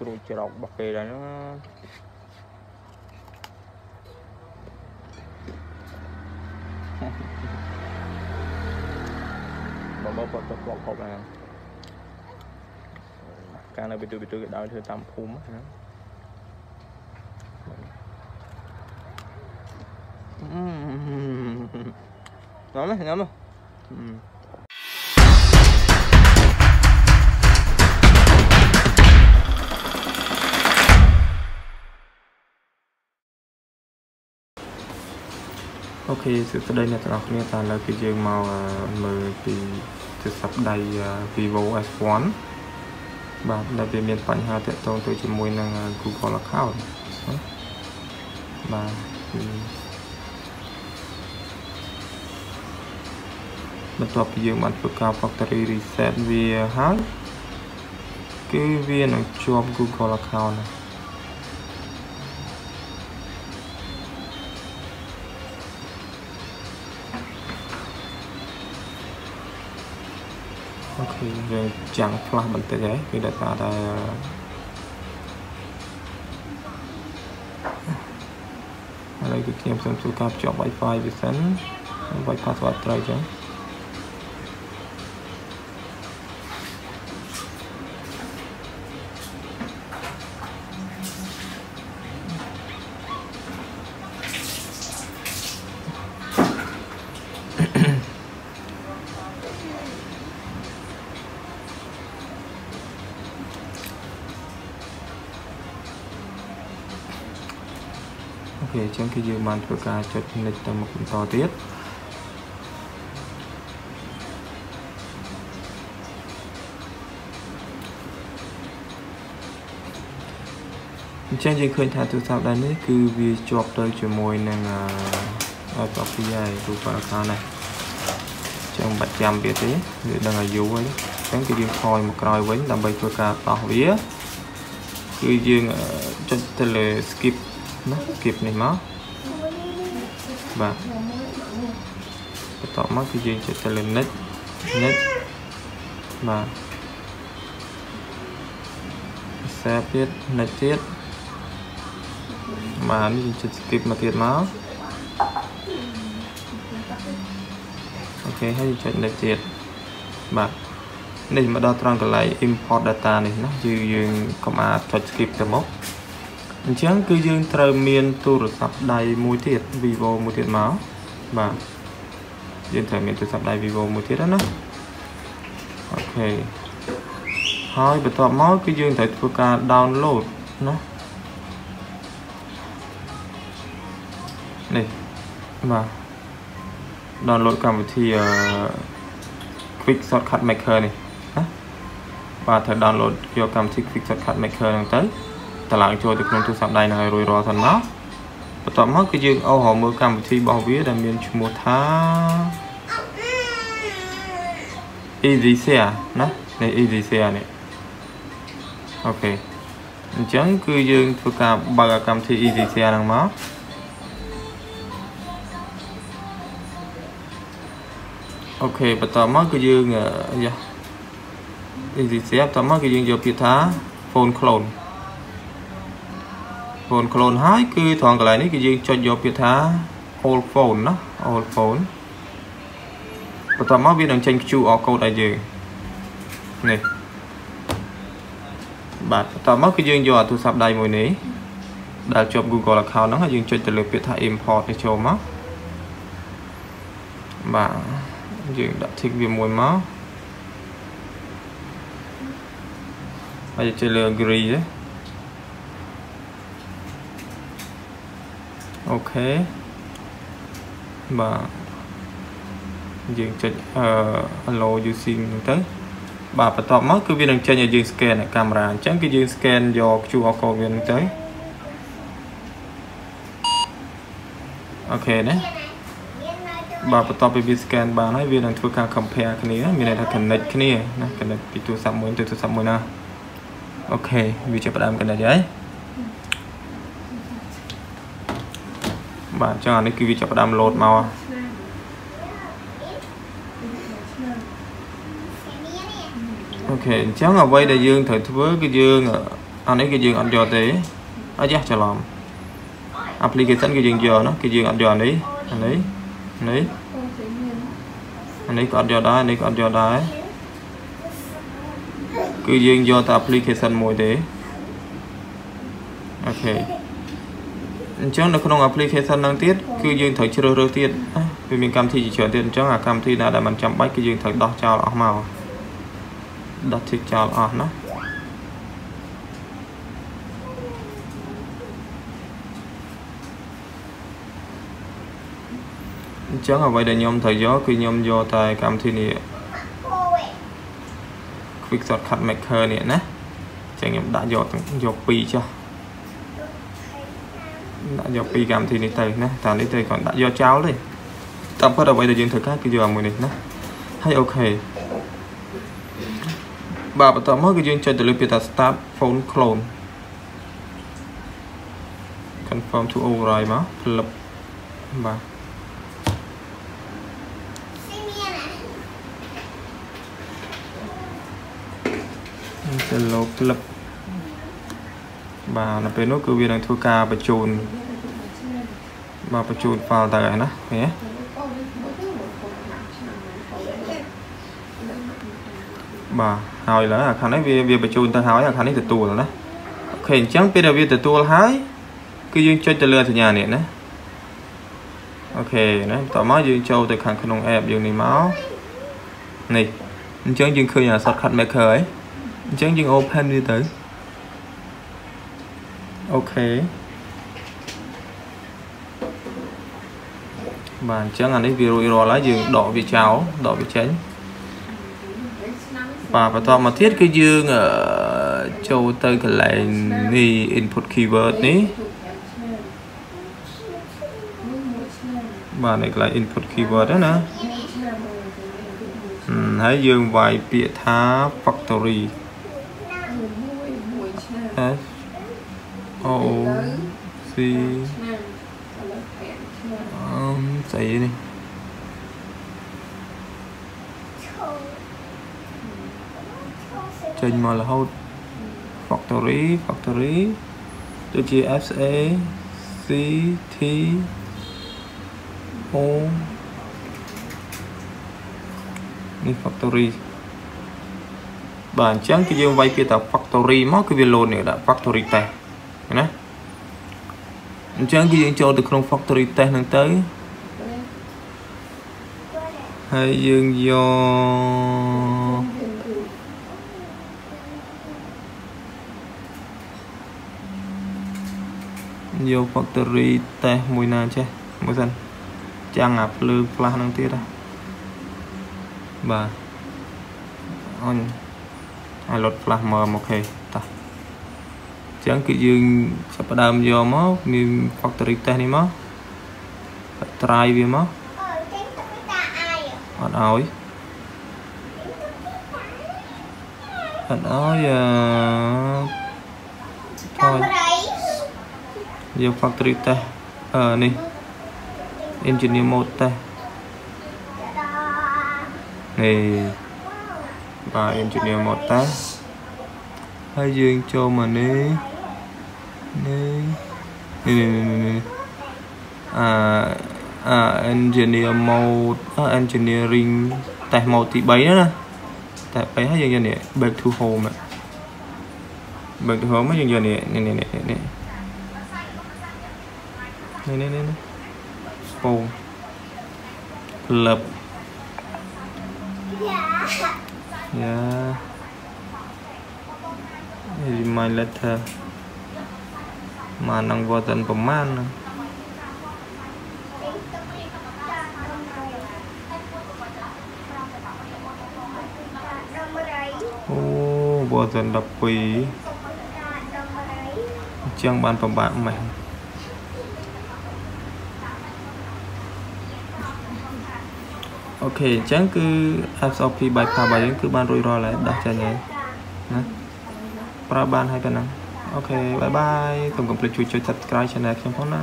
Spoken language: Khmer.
ត្រួយច្រករបស់គេដែរហ្នឹងបើបើគាត់ទៅផ្លក់ហូបហ្នឹងកាលនៅពីទូពីទូគេដើរធ្វើតាមភូមិហ្នឹងអឺញ៉ាំញ៉ាំ អឺអូខេសួស្តីអ្នកទាំងអស់គ្នាតើឥឡូវគឺយើងមកអឺមើលពីទូរស័ព្ទដៃអឺ Vivo S1 បាទដែលវាមានបញ្ហាទាក់ទងទៅជាមួយនឹងអឺ Google account ណាបាទគឺបន្ទាប់ពីយើងបានធ្វើការ factory reset វាហើយគឺវានឹងជាប់ Google account ណា អូខេយើងចាំងផ្លាស់បន្តិចហើយគឺដោយសារតែឥឡូវគឺខ្ញុំសូមធ្វើការភ្ជាប់ Wi-Fi វាសិន Wi-Fi password ត្រូវចឹង អូខេអញ្ចឹងគឺយើងបានធ្វើការចុច next ទៅមុខបន្តទៀតអញ្ចឹងយើងឃើញថាទូរស័ព្ទដៃនេះគឺវាជាប់ទៅជាមួយនឹងអឺ copy ហើយ Google account ណាចឹងមិនបាច់ចាំវាទេវាដឹងអាយុហើយអញ្ចឹងគឺយើងថយមកក្រោយវិញដើម្បីធ្វើការតោះវាគឺយើងអឺចុចទៅលើ skip ណា skip នេះមកបាទបន្ទាប់មកគឺយើងចុចទៅលើ next next បាទ save ទៀត next ទៀតបាទនេះយើងចុច skip មកទៀតមកអូខេហើយចុច next ទៀតបាទនេះមកដល់ត្រង់កន្លែង import data នេះណាយើងយើងកុំអាចចុច skip ទៅមក អញ្ចឹងគឺយើងត្រូវមានទូរស័ព្ទដៃមួយទៀត Vivo មួយទៀតមកបាទយើងត្រូវមានទូរស័ព្ទដៃ Vivo មួយទៀតណាអូខេហើយបន្ទាប់មកគឺយើងត្រូវធ្វើការ download ណានេះបាទ download កម្មវិធីអឺ Quick Shortcut Maker នេះណាបាទត្រូវ download យកកម្មវិធី Quick Shortcut Maker ហ្នឹងទៅ តម្លើងចូលទៅក្នុងទូរស័ព្ទដៃនឹងឲ្យរួចរាល់សិនមកបន្ទាប់មកគឺយើងអូសរមើលកម្មវិធីរបស់វាដែលមានឈ្មោះថា Easy Share ណានេះ Easy Share នេះអូខេអញ្ចឹងគឺយើងធ្វើការបើកកម្មវិធី Easy Share ហ្នឹងមកអូខេបន្តមកគឺយើងយ៉ា Easy Share បន្តមកគឺយើងយកពាក្យថា phone clone phone clone ហើយគឺត្រង់កន្លែងនេះគឺយើងចុចយកពាក្យថា old phone ណា old phone បន្ទាប់មកវានឹងចេញ QR code ឲ្យយើងនេះបាទបន្ទាប់មកគឺយើងយកទូរស័ព្ទដៃមួយនេះដែលជាប់ Google account ហ្នឹងហើយយើងចុចទៅលើពាក្យថា import នេះចូលមកបាទយើងដាក់ tick វាមួយមកហើយចុចលើ agree ទេ អូខេបាទយើងចុចអឺ allow using ហ្នឹងទៅបាទបន្ទាប់មកគឺវានឹងចេញឲ្យយើង scan កាមេរ៉ាអញ្ចឹងគឺយើង scan យក QR code វាហ្នឹងទៅOK ណាបាទបន្ទាប់ពីវា scan បានហើយវានឹងធ្វើការ compare គ្នា មានន័យថា connect គ្នាណា connect ពីទូរស័ព្ទមួយទៅទូរស័ព្ទមួយណា OK វាចាប់ផ្ដើម connect ហើយ បាទអញ្ចឹងអានេះគឺវាចាប់ផ្ដើម load មក OK អញ្ចឹងអ្វីដែលយើងត្រូវធ្វើគឺយើងអានេះគឺយើងអត់យកទេអាយ៉ាច្រឡំ application គឺយើងយកណាគឺយើងអត់យកនេះអានេះនេះអានេះក៏អត់យកដែរនេះក៏អត់យកដែរគឺយើងយកតែ application មួយទេអូខេ អញ្ចឹងនៅក្នុង application ហ្នឹងទៀតគឺយើងត្រូវជ្រើសរើសទៀតវាមានកម្មវិធីជាច្រើនទៀតអញ្ចឹងអាកម្មវិធីណាដែលមិនចាំបាច់គឺយើងត្រូវដោះចោលអស់មកដោះទីចោលអស់ណាអញ្ចឹងអ្វីដែលខ្ញុំត្រូវយកគឺខ្ញុំយកតែកម្មវិធីនេះ Quick Shortcut Maker នេះណាអញ្ចឹងខ្ញុំដាក់យកយក2ចុះ ដាក់យក2កម្មវិធីនេះទៅណាតែនេះទៅគាត់ដាក់យកចោលទេតាមពិតអ្វីដែលយើងត្រូវការគឺយកអាមួយនេះណាហើយអូខេបាទបន្តមកគឺយើងចុចទៅលើពាក្យថា start phone clone confirm to override មក flip បាទទៅលោ flip បា ទនៅពេលនោះគឺវានឹងធ្វើការបញ្ជូនបាទបញ្ជូន file ទៅហើយណាឃើញទេបាទហើយឡើយអាខាងនេះវាវាបញ្ជូនទៅហើយអាខាងនេះទទួលណាអូខេអញ្ចឹងពេលដែលវាទទួលហើយគឺយើងចុចទៅលើសញ្ញានេះណាអូខេណាបន្តមកយើងចូលទៅខាងក្នុង app យើងនេះមកនេះអញ្ចឹងយើងឃើញអា shortcut maker ហើយអញ្ចឹងយើង open វាទៅ អូខេបាទអញ្ចឹងអានេះវារួចរាល់ហើយយើងដកវាចោលដកវាចេញបាទបន្តមកទៀតគឺយើងចូលទៅកន្លែងនេះ input keyword នេះបាទនៅកន្លែង input keyword ហ្នឹងណាហើយយើងវាយពាក្យថា factory S O C អឺ ស្អីនេះចេញមករហូត factory factory ដូចជា F A C T O នេះ factory បាទអញ្ចឹងគឺយើងវាយពាក្យថា factory មកគឺវា load នេះដាក់ factory test ណាអញ្ចឹងគឺយើងចូលទៅក្នុង factory test ហ្នឹងទៅ ហើយយើងយកយក factory test មួយណាចេះមួយសិនចាំងអាភ្លើង flash ហ្នឹងទៀតណាបាទអញឲ្យលុត flash មើលអូខេតោះអញ្ចឹងគឺយើងចាប់ផ្ដើមយកមកមាន factory test នេះមក try វាមក អត់ឲ្យអត់ឲ្យអឺថយយក factory test អឺនេះ engineer mode test នេះបាទ engineer mode test ហើយយើងចូលមកនេះនេះនេះនេះអា អា engineer mode engineering test mode ទី3ហ្នឹងណាតែពេលហើយយើងយកនេះ back to home back to home យើងយកនេះនេះនេះនេះនេះនេះនេះស្ពង club Yeah. Remind letter មកនឹង version ប្រមាណអូ version 12អញ្ចឹងបានពិបាកមែនអូខេអញ្ចឹងគឺ SOP bypass របស់យើងគឺបានរួចរាល់ហើយដោះចេញហើយណាប្រើបានហើយប៉ុណ្ណឹងអូខេបាយបាយសូមកុំភ្លេចជួយចុច Subscribe Channel ខ្ញុំផងណា